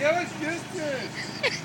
Я вас чувствую.